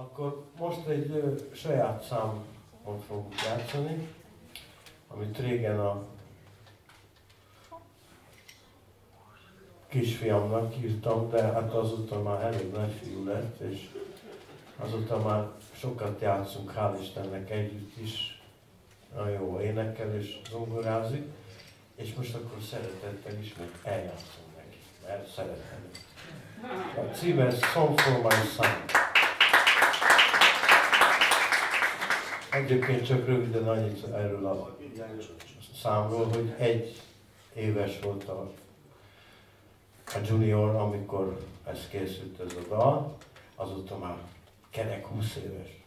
Akkor most egy ö, saját számot fogunk játszani, amit régen a kisfiamnak írtam, de hát azóta már elég nagy fiú lett, és azóta már sokat játszunk, hál' Istennek együtt is, nagyon jó énekel és zongorázik, és most akkor szeretettel ismét eljátszom neki, mert szeretem. A címe Song for My Son. Egyébként csak röviden annyit erről a számról, hogy egy éves volt a, a junior, amikor ez készült ez a dal, azóta már kerek 20 éves.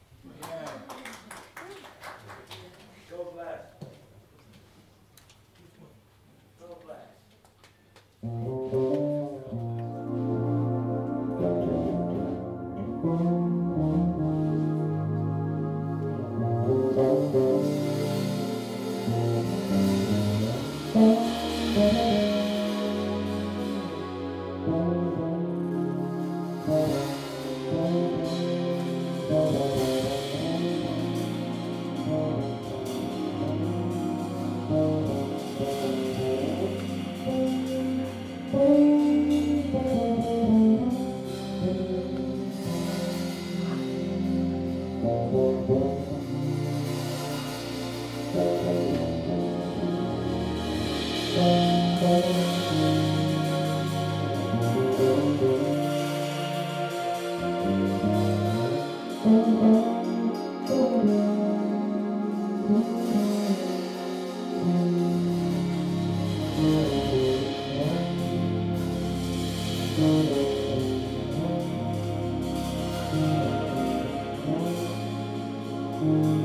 Thank mm -hmm. you.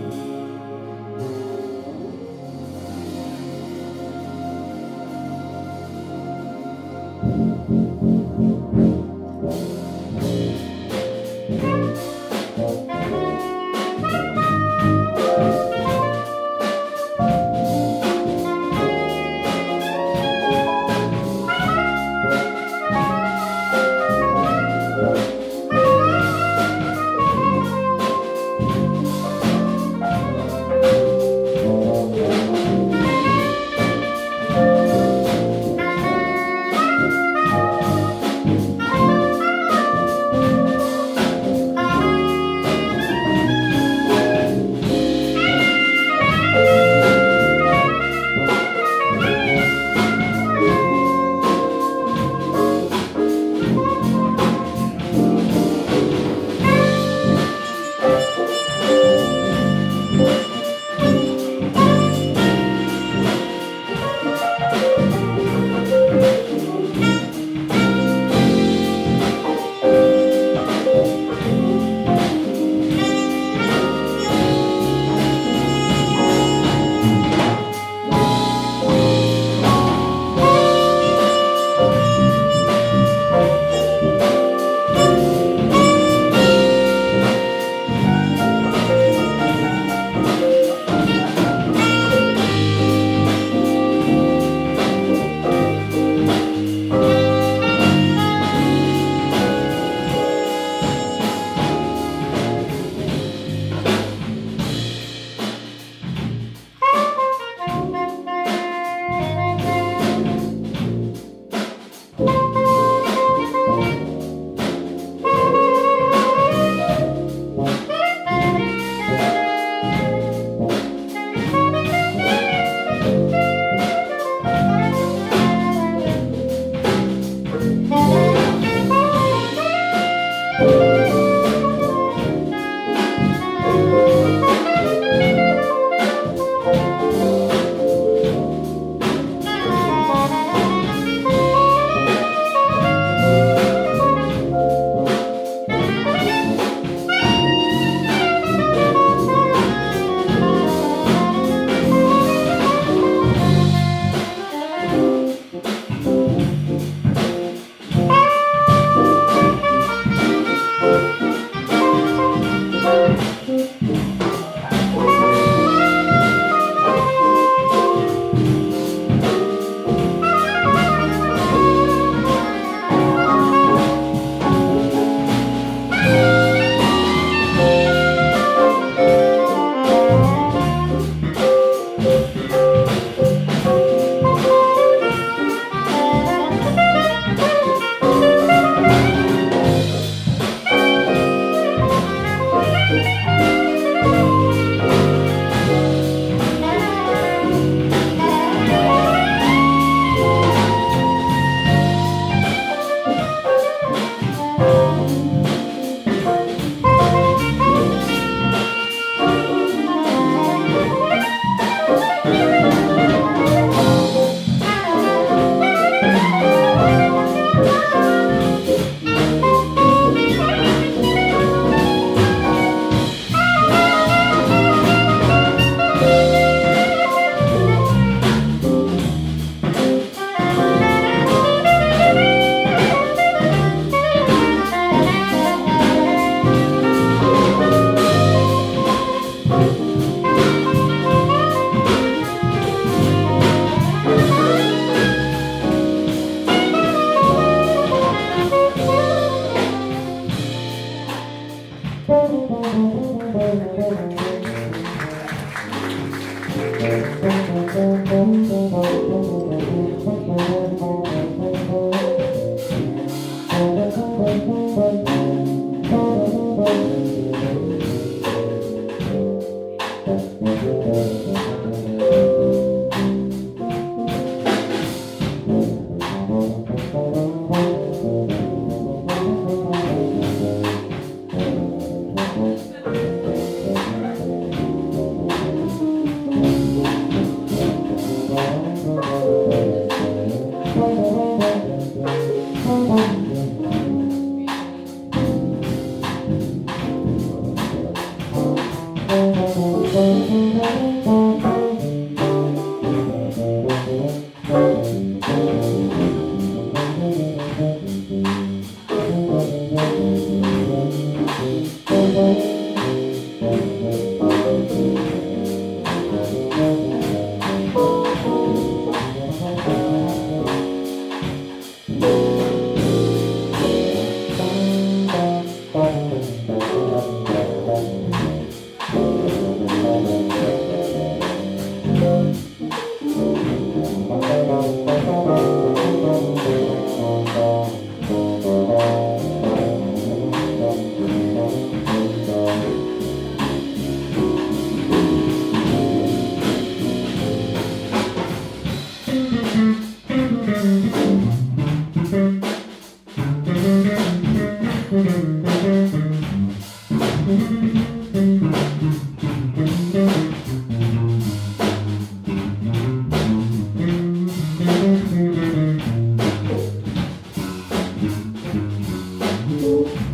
Música Senhor.